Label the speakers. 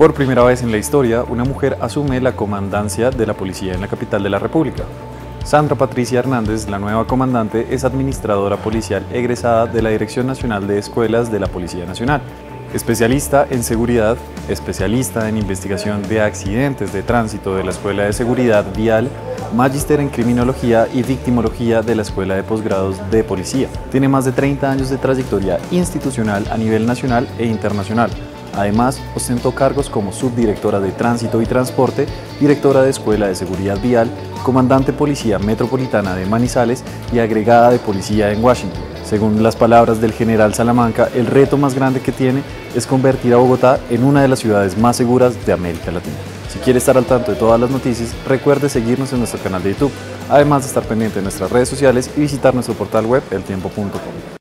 Speaker 1: Por primera vez en la historia, una mujer asume la comandancia de la policía en la capital de la República. Sandra Patricia Hernández, la nueva comandante, es administradora policial egresada de la Dirección Nacional de Escuelas de la Policía Nacional. Especialista en seguridad, especialista en investigación de accidentes de tránsito de la Escuela de Seguridad Vial, magíster en criminología y victimología de la Escuela de Posgrados de Policía. Tiene más de 30 años de trayectoria institucional a nivel nacional e internacional Además, ostentó cargos como subdirectora de Tránsito y Transporte, directora de Escuela de Seguridad Vial, comandante Policía Metropolitana de Manizales y agregada de Policía en Washington. Según las palabras del general Salamanca, el reto más grande que tiene es convertir a Bogotá en una de las ciudades más seguras de América Latina. Si quiere estar al tanto de todas las noticias, recuerde seguirnos en nuestro canal de YouTube, además de estar pendiente de nuestras redes sociales y visitar nuestro portal web eltiempo.com.